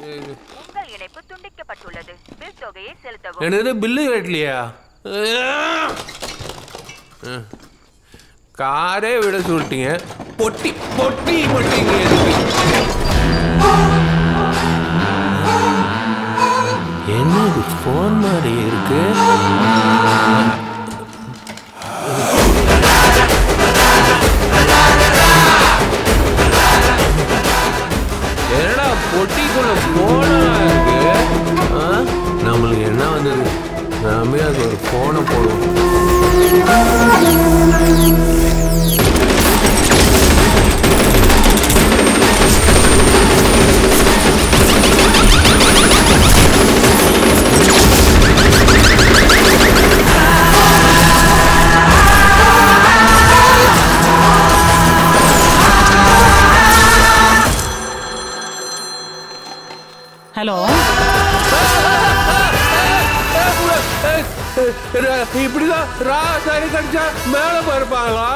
உங்கள் இணைப்பு துண்டிக்கப்பட்டுள்ளது. பில் தொகையை செலுத்தவும். என்னது பில்லு கட்டலையா? காரே விட சொல்லிட்டீங்க. பொட்டி பொட்டி பொட்டிங்க என்ன இது ஃபோன் மாதிரி இருக்கு? நாமே அதுக்கு ஒரு ஃபோனை போடுவோம். ஹலோ இப்படிதான் ரா சரி கடிச்சா மேல பருப்பாங்களா?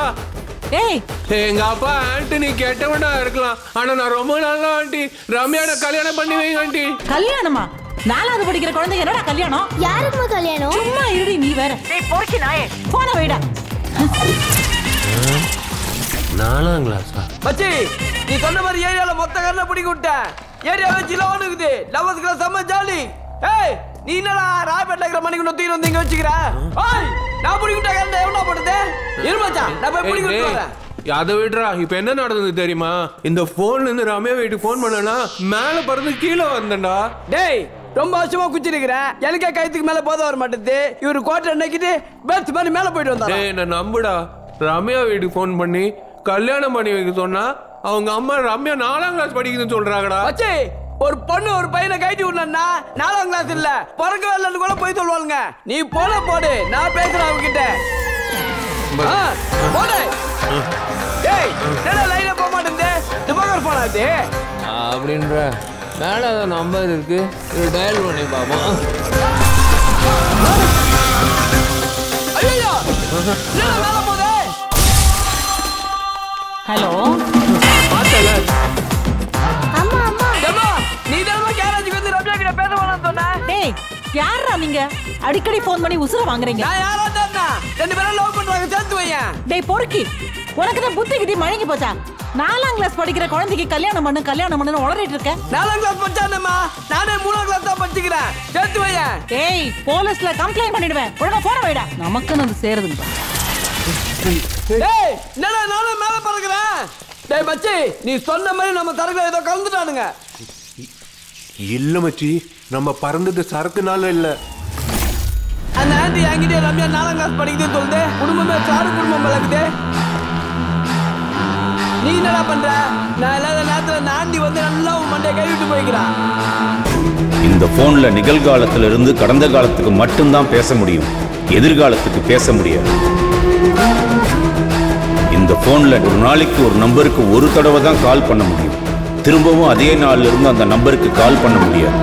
ஏய். எங்க அப்பா ஆண்டனி கெட்டவனா இருக்கலாம். ஆனா நான் ரொம்ப நல்ல ஆண்டி. ரம்யாட கல்யாணம் பண்ணி வைங்க ஆண்டி. கல்யாணமா? நாலாவது படிக்கிற குழந்தைங்க என்னடா கல்யாணம்? யாருக்குமா கல்யாணம்? சும்மா இருடி நீ வேற. டேய் பொறுக்கி நாயே. போன வைடா. நாலாம் கிளாஸா மச்சி நீ சொன்ன மாதிரி ஏரியால மொத்த கரல பிடிக்க விட்டேன். ஏரியா வச்சு லவன் இருக்குது. லவன்ஸ் கிளாஸ் செம்ம ஜாலி. ஏய் நீ என்னடா ராயப்பேட்ல இருக்கிற மணிக்கு நொத்திட்டு வந்து இங்க வச்சுக்கிற? ஓய் நான் பிடிக்க விட்ட கரண்ட் எவ்வளோ போடுது இரு மச்சான் நான் போய் விட்டு வரேன். அதை விடுறா. இப்ப என்ன நடந்தது தெரியுமா? இந்த போன்ல இருந்து ரம்யா வீட்டுக்கு போன் பண்ணனா மேல பறந்து கீழே வந்தேன்டா. டேய் ரொம்ப வருஷமா குச்சிருக்கிறேன் எனக்கே கைத்துக்கு மேல போத வர மாட்டேது. இவரு கோட்டை நக்கிட்டு பேட்ச் மாதிரி மேல போயிட்டு வந்தாரு? டேய் என்ன நம்புடா? ரம்யா வீட்டுக்கு ஃபோன் பண்ணி கல்யாணம் பண்ணி வைக்க சொன்னா அவங்க அம்மா ரம்யா நாலாம் கிளாஸ் படிக்குதுன்னு சொல்றாங்கடா. ஒரு பொண்ணு ஒரு பையனை கைட்டி விடலன்னா நாலாம் கிளாஸ் இல்ல பிறக்கவே இல்லைன்னு கூட போய் சொல்லுவாங்க நீ போன போடு நான் பேசுறேன் அவங்க கிட்ட போடு. டேய் என்ன லைன்ல போக மாட்டேங்குது? திவாகர் போனா இது அப்படின்ற. மேல நம்பர் இருக்கு. இது டயல் பண்ணி பார்ப்போம். ஐயோ என்ன மேல போதே ஹலோ. பார்த்தல வந்து ரம்யா கிட்ட பேச வேணாம்னு சொன்ன டேய் யாரா நீங்க? அடிக்கடி ஃபோன் பண்ணி உசுர வாங்குறீங்க. நான் யாரா தானே ரெண்டு பேரும் லவ் பண்றாங்க சேர்த்து வையேன். டேய் பொறுக்கி உனக்கு தான் புத்தி கிட்டி மழங்கி போச்சா? நாலாம் கிளாஸ் படிக்கிற குழந்தைக்கு கல்யாணம் பண்ணு கல்யாணம் பண்ணுன்னு உளறிட்டு இருக்க? நாலாம் கிளாஸ் படிச்சானேம்மா நானே மூணாம் கிளாஸ் தான் படிச்சுக்கிறேன். சேர்த்து வையேன். டேய் போலீஸ்ல கம்ப்ளைண்ட் பண்ணிடுவேன். ஒழுங்கா போன வைடா. நமக்குன்னு அது சேருதுங்க. டேய் என்னடா நானும் மேல பறக்குறேன்? டேய் மச்சி நீ சொன்ன மாதிரி நம்ம தரக்குல ஏதோ கலந்துட்டானுங்க. இல்ல மச்சி நம்ம பறந்தது சரக்குனால இல்ல. அந்த ஆண்டி என்கிட்ட ரம்யா நாலாம் கிளாஸ் படிக்குதுன்னு சொல்லுது. குடும்பமே சாரு குடும்பம் வளர்க்குது நீ என்னடா பண்ற? நான் இல்லாத நேரத்துல அந்த ஆண்டி வந்து நல்லா உன் மண்டைய கழுவிட்டு போய்க்கிறான். இந்த போன்ல நிகழ்காலத்துல இருந்து கடந்த காலத்துக்கு மட்டும்தான் பேச முடியும். எதிர்காலத்துக்கு பேச முடியாது. இந்த போன்ல ஒரு நாளைக்கு ஒரு நம்பருக்கு ஒரு தடவை தான் கால் பண்ண முடியும். திரும்பவும் அதே நாள்ல இருந்து அந்த நம்பருக்கு கால் பண்ண முடியாது.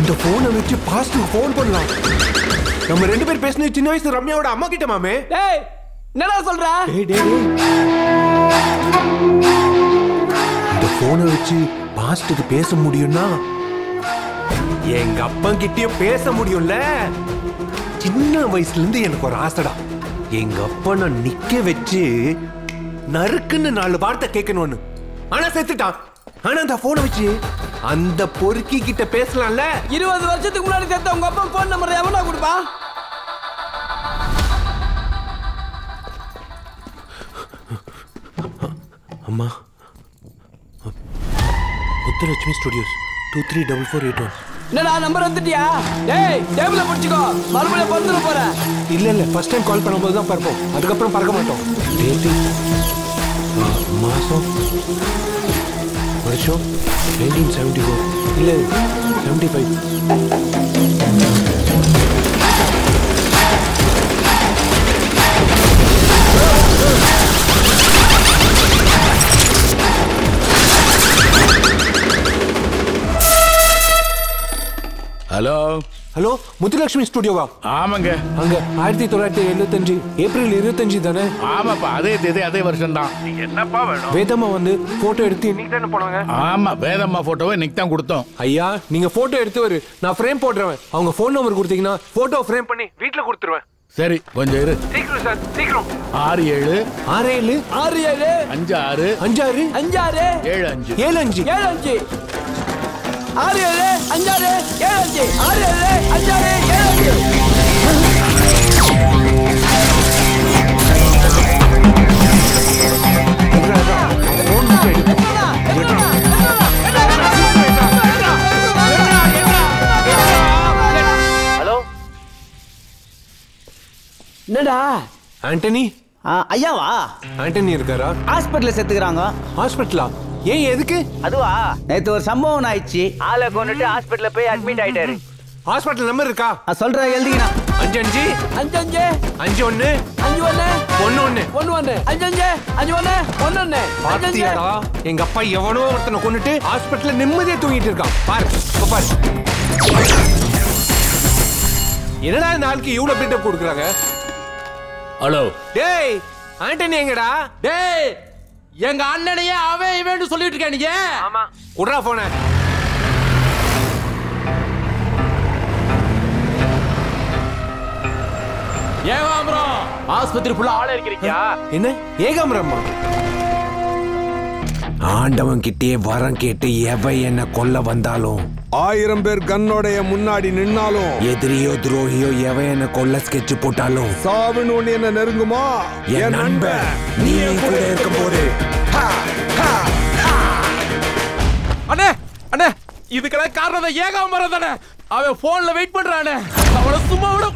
இந்த போனை வச்சு பாஸ்ட்டுக்கு ஃபோன் பண்ணலாம். நம்ம ரெண்டு பேர் பேசினது சின்ன வயசு ரம்யாவோட அம்மா கிட்ட மாமே. டேய் என்னடா சொல்ற? டேய் டேய் டேய். இந்த போனை வச்சு பாஸ்ட்டுக்கு பேச முடியும்னா எங்க அப்பா கிட்டயும் பேச முடியும்ல? சின்ன வயசுல இருந்து எனக்கு ஒரு ஆசைடா. எங்க அப்பா நான் நிக்க வச்சு நறுக்குன்னு நாலு வார்த்தை கேட்கணும்னு ஆனா செத்துட்டான். ஆனா அந்த போனை வச்சு அந்த பொறுக்கி கிட்ட பேசலாம்ல? இருபது வருஷத்துக்கு முன்னாடி சேர்த்த உங்க அப்பா போன் நம்பர் எவனா கொடுப்பா? அம்மா. Muthulakshmi studios two three double four eight one என்னடா நம்பர் வந்துட்டியா? டேய் டேபிள பிடிச்சிக்கோ. மறுபடியும் பறந்துட போறேன் இல்ல இல்ல ஃபர்ஸ்ட் டைம் கால் பண்ணும்போது தான் பறப்போம் அதுக்கப்புறம் பறக்க மாட்டோம். டேட்டு மாசம். வருஷம் நைன்டீன் செவன்டி ஃபோர் இல்லை செவன்டி ஃபைவ் ஹலோ முத்துலட்சுமி ஸ்டுடியோவா? ஆமாங்க. அங்க ஆயிரத்தி தொள்ளாயிரத்தி எழுபத்தஞ்சு ஏப்ரல் இருபத்தஞ்சு தானே? ஆமாப்பா அதே தேதி அதே வருஷம் தான் என்னப்பா வேணும்? வேதம்மா வந்து போட்டோ எடுத்து இன்னைக்கு தானே போனாங்க ஆமா வேதம்மா போட்டோவை இன்னைக்கு தான் கொடுத்தோம். ஐயா நீங்க போட்டோ எடுத்து வரு. நான் ஃப்ரேம் போட்டுருவேன் அவங்க ஃபோன் நம்பர் கொடுத்தீங்கன்னா போட்டோ ஃப்ரேம் பண்ணி வீட்ல கொடுத்துருவேன். சரி கொஞ்சம் இரு. சீக்கிரம் சார் சீக்கிரம். ஆறு ஏழு. ஆறு ஏழு. ஆறு ஏழு. அஞ்சு ஆறு. அஞ்சாறு. அஞ்சாறு ஏழு அஞ்சு. ஏழு அஞ்சு. ஏழு அஞ்சு. ஆறு ஏழு. அஞ்சாறு. ஏழு அஞ்சு ஆறு ஏழு அஞ்சாறு ஏழு அஞ்சு ஃபோன் புக் எடு என்னடா? ஆண்டனி? ஆ, ஐயாவா? ஆண்டனி இருக்காரா? ஹாஸ்பிட்டல்ல செத்துக்கிறாங்க. ஹாஸ்பிட்டலா? ஏன் எதுக்கு? அதுவா? நேத்து ஒரு சம்பவம் ஆயிடுச்சு. ஆளை கொண்டுட்டு ஹாஸ்பிட்டல்ல போய் அட்மிட் ஆயிட்டாரு. ஹாஸ்பிட்டல் நம்பர் இருக்கா? நான் சொல்றேன் அஞ்சு அஞ்சு. அஞ்சு அஞ்சு. அஞ்சு ஒண்ணு. அஞ்சு ஒண்ணு. ஒண்ணு ஒண்ணு. ஒண்ணு ஒண்ணு. அஞ்சு அஞ்சு. அஞ்சு ஒண்ணு. ஒண்ணு ஒண்ணு. பாத்தியாடா. எங்க அப்பா எவனோ ஒருத்தனை கொண்டுட்டு ஹாஸ்பிட்டல்ல நிம்மதியா தூங்கிட்டு இருக்கான். பாரு இப்ப பாரு. என்னடா இந்த ஆளுக்கு இவ்வளவு பில்டப் கொடுக்குறாங்க? ஹலோ டேய் ஆண்டனி எங்கடா? டேய் எங்க அண்ணனையே அவன் இவன் சொல்லிட்டு இருக்க நீங்க. ஆமா. குடுறா போன. ஏகாம்பரம். ஆஸ்பத்திரி ஃபுல்லா ஆளே இருக்கிறீங்க என்ன? ஏகாம்பரம்மா? ஆண்டவன் கிட்டே வரம் கேட்டு எவன் என்ன கொல்ல வந்தாலும் ஆயிரம் பேர் கன்னோடைய முன்னாடி நின்னாலும் எதிரியோ துரோகியோ எவன் என்ன கொல்ல ஸ்கெட்ச் போட்டாலும் சாவுன்னு ஒண்ணு என்ன நெருங்குமா? என் நண்பன் நீ என் கூட இருக்கும் போது அண்ணே அண்ணே இதுக்கெல்லாம் காரணம் தான் ஏகாம்பரம் தானே? அவன் போன்ல வெயிட் பண்றானே. அவனை சும்மா விட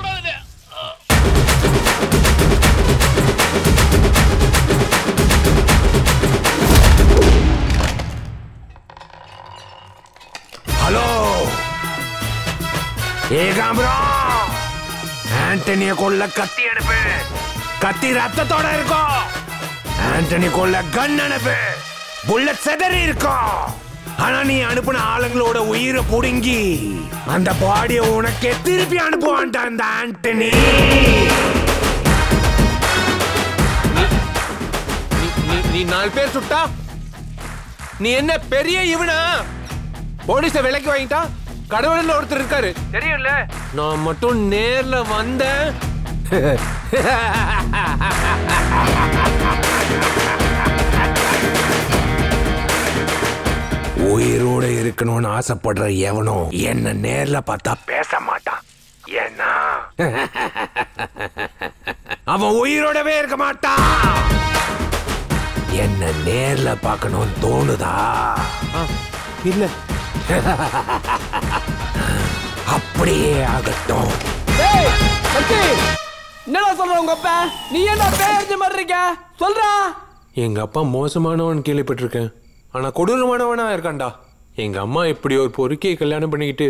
ஏகாம்பரம் ஆண்டனிய கொல்ல கத்தி அனுப்பு. கத்தி ரத்தத்தோட இருக்கும் ஆண்டனி கொல்ல கன் அனுப்பு. புல்லட் செதறி இருக்கும் ஆனா நீ அனுப்புன ஆளுங்களோட உயிரை புடுங்கி அந்த பாடிய உனக்கே திருப்பி அனுப்புவான்டா அந்த ஆண்டனி. நீ- நீ நாலு பேர் சுட்டா? நீ என்ன பெரிய இவனா? போலீஸ விலைக்கு வாங்கிட்டா? கடவுள்ல ஒருத்தர் இருக்காரு. தெரியும்ல? நான் மட்டும் நேர்ல வந்தேன். உயிரோட இருக்கணும்னு ஆசைப்படுற எவனோ என்ன நேர்ல பார்த்தா பேச மாட்டான். ஏன்னா? அவன் உயிரோடவே இருக்க மாட்டான். என்ன நேர்ல பார்க்கணும்னு தோணுதா? இல்ல. அப்படியே ஆகட்டும். என்னடா சொல்ற உங்க அப்பா? நீ என்ன பேரஞ்ச மாதிரி இருக்க? சொல்றா. எங்க அப்பா மோசமானவன் கேள்விப்பட்டிருக்கேன். ஆனா கொடூரமானவனா இருக்கான்டா. எங்க அம்மா இப்படி ஒரு பொறுக்கியை கல்யாணம் பண்ணிக்கிட்டு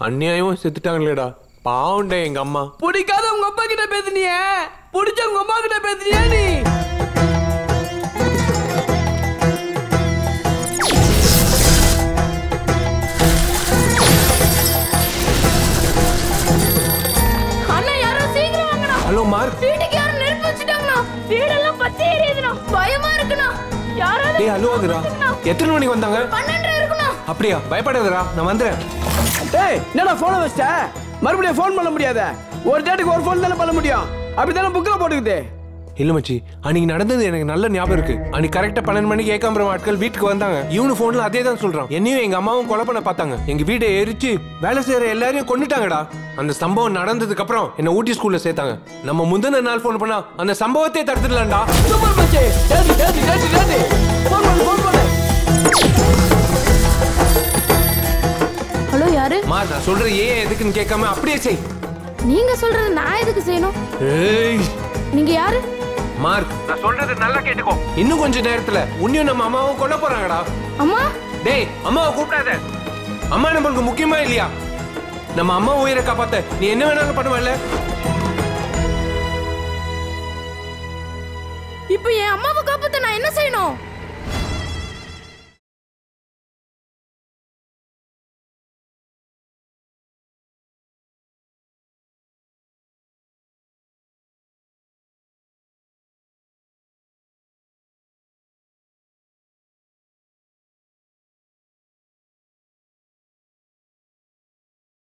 அநியாயமா செத்துட்டாங்களேடா. பாவம்டா எங்க அம்மா. பிடிக்காத உங்க அப்பா கிட்ட பேசுனியே. பிடிச்ச உங்க அம்மா கிட்ட பேசுனியா நீ. அழுவாதுடா எத்தனை மணிக்கு வந்தாங்க? அப்படியா? பயப்படாதடா நான் வந்துடுறேன் டேய் என்னடா போனை வச்சிட்ட? மறுபடியும் ஃபோன் பண்ண முடியாத? ஒரு டேட்டுக்கு ஒரு ஃபோன் தானே பண்ண முடியும்? அப்படித்தானே புக்கில் போட்டுக்குது? இல்ல மச்சி அன்னைக்கு நடந்தது எனக்கு நல்ல ஞாபகம் இருக்கு. அன்னைக்கு கரெக்டா பன்னெண்டு மணிக்கு ஏகாம்பரம் ஆட்கள் வீட்டுக்கு வந்தாங்க. இவனு போன்ல அதே தான் சொல்றான். என்னையும் எங்க அம்மாவும் கொலை பண்ண பார்த்தாங்க. எங்க வீட்டை எரிச்சு வேலை செய்யற எல்லாரையும் கொண்டுட்டாங்கடா அந்த சம்பவம் நடந்ததுக்கு அப்புறம் என்ன ஊட்டி ஸ்கூல்ல சேர்த்தாங்க. நம்ம முந்தின நாள் போன் பண்ணா அந்த சம்பவத்தை தடுத்துடலாம்டா. சூப்பர் மச்சி. ஹலோ யாரு? மா நான் சொல்ற ஏன் எதுக்குன்னு கேட்காம அப்படியே செய். நீங்க சொல்றது நான் எதுக்கு செய்யணும்? ஏய். நீங்க யாரு? மார்க். நான் சொல்றது நல்லா கேட்டுக்கோ. இன்னும் கொஞ்ச நேரத்துல உன்னையும் நம்ம அம்மாவும் கொல்ல போறாங்கடா. அம்மா? டேய் அம்மாவை கூப்பிடாத. அம்மா நம்மளுக்கு முக்கியமா இல்லையா? நம்ம அம்மா உயிரை காப்பாத்த நீ என்ன வேணாலும் பண்ணுவல்ல? இப்போ என் அம்மாவை காப்பாத்த நான் என்ன செய்யணும்?